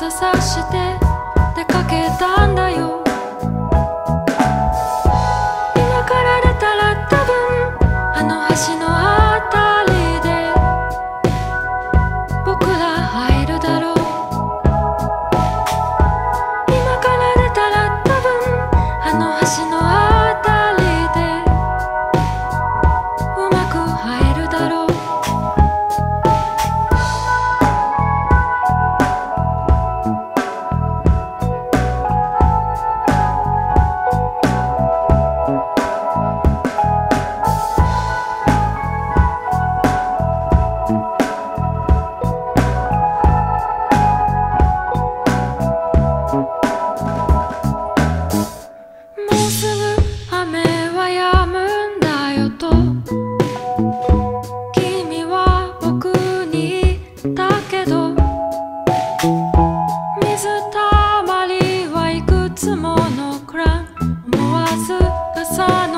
ささして出かけたつものくらい思わず重ね